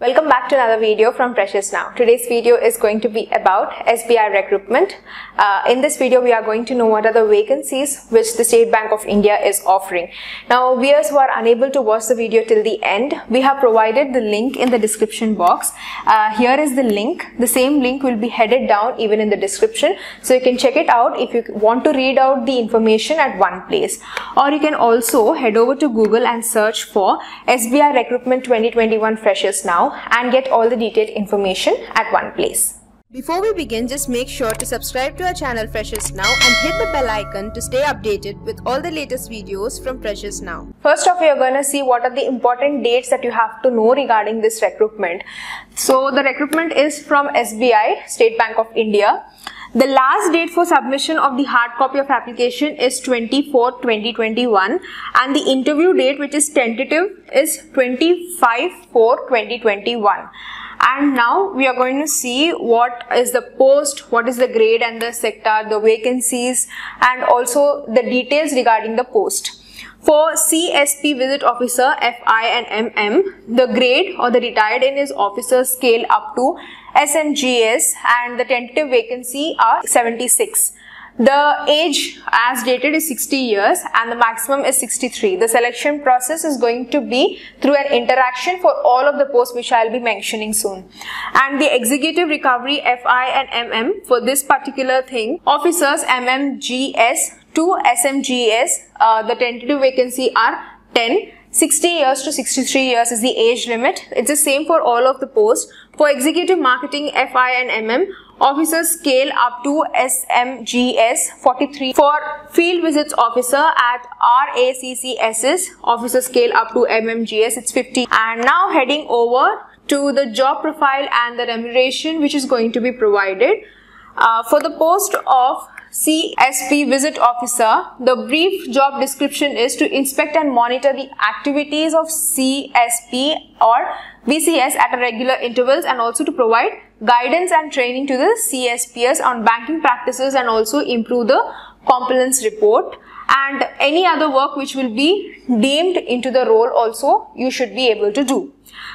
Welcome back to another video from Freshers Now. Today's video is going to be about SBI recruitment. Uh, in this video, we are going to know what are the vacancies which the State Bank of India is offering. Now, viewers who are unable to watch the video till the end, we have provided the link in the description box. Uh, here is the link. The same link will be headed down even in the description. So you can check it out if you want to read out the information at one place. Or you can also head over to Google and search for SBI Recruitment 2021 Freshers Now and get all the detailed information at one place. Before we begin, just make sure to subscribe to our channel Freshers Now and hit the bell icon to stay updated with all the latest videos from Freshers Now. First off, you're going to see what are the important dates that you have to know regarding this recruitment. So the recruitment is from SBI, State Bank of India. The last date for submission of the hard copy of application is 24 2021 and the interview date which is tentative is 25 4 2021 and now we are going to see what is the post what is the grade and the sector the vacancies and also the details regarding the post for CSP visit officer FI and MM, the grade or the retired in is officer scale up to SMGS and the tentative vacancy are 76. The age as dated is 60 years and the maximum is 63. The selection process is going to be through an interaction for all of the posts which I'll be mentioning soon. And the executive recovery FI and MM for this particular thing, officers MMGS to SMGS, uh, the tentative vacancy are 10. 60 years to 63 years is the age limit. It's the same for all of the posts. For executive marketing FI and MM, officers scale up to SMGS 43. For field visits officer at RACCSs, officers scale up to MMGS, it's 50. And now heading over to the job profile and the remuneration which is going to be provided. Uh, for the post of CSP visit officer, the brief job description is to inspect and monitor the activities of CSP or VCS at regular intervals and also to provide guidance and training to the CSPs on banking practices and also improve the compliance report and any other work which will be deemed into the role also you should be able to do.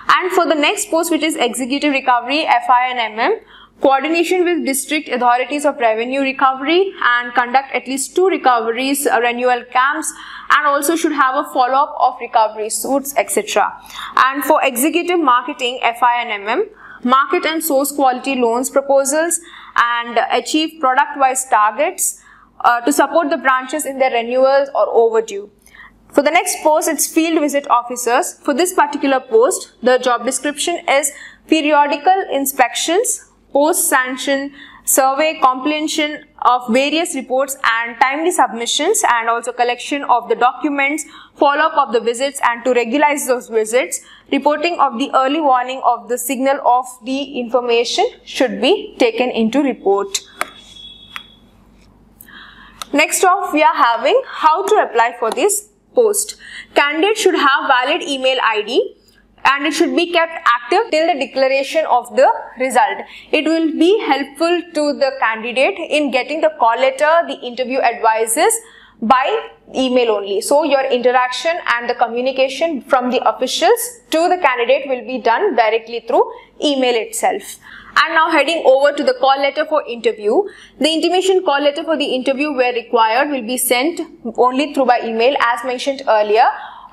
And for the next post which is executive recovery FI and MM, coordination with district authorities of revenue recovery and conduct at least two recoveries uh, renewal camps and also should have a follow-up of recovery suits etc and for executive marketing fi and mm market and source quality loans proposals and achieve product wise targets uh, to support the branches in their renewals or overdue for the next post, it's field visit officers. For this particular post, the job description is periodical inspections post-sanction survey completion of various reports and timely submissions and also collection of the documents, follow-up of the visits and to regularize those visits, reporting of the early warning of the signal of the information should be taken into report. Next off, we are having how to apply for this post. Candidate should have valid email ID and it should be kept active till the declaration of the result. It will be helpful to the candidate in getting the call letter, the interview advices by email only. So your interaction and the communication from the officials to the candidate will be done directly through email itself. And now heading over to the call letter for interview. The intimation call letter for the interview where required will be sent only through by email as mentioned earlier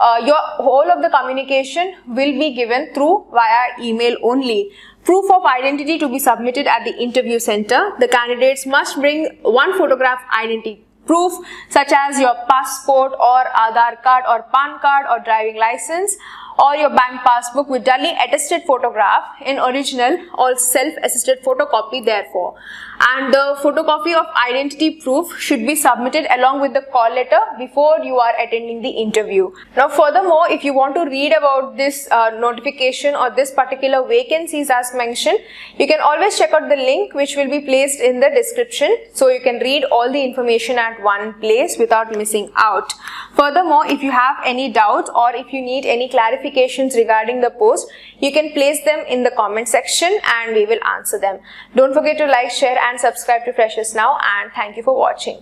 uh, your whole of the communication will be given through via email only. Proof of identity to be submitted at the interview center. The candidates must bring one photograph identity proof such as your passport or Aadhaar card or PAN card or driving license or your bank passbook with duly attested photograph in original or self-assisted photocopy therefore. And the photocopy of identity proof should be submitted along with the call letter before you are attending the interview. Now furthermore, if you want to read about this uh, notification or this particular vacancies as mentioned, you can always check out the link which will be placed in the description. So you can read all the information at one place without missing out. Furthermore, if you have any doubts or if you need any clarifications regarding the post, you can place them in the comment section and we will answer them. Don't forget to like, share and subscribe to Freshers Now and thank you for watching.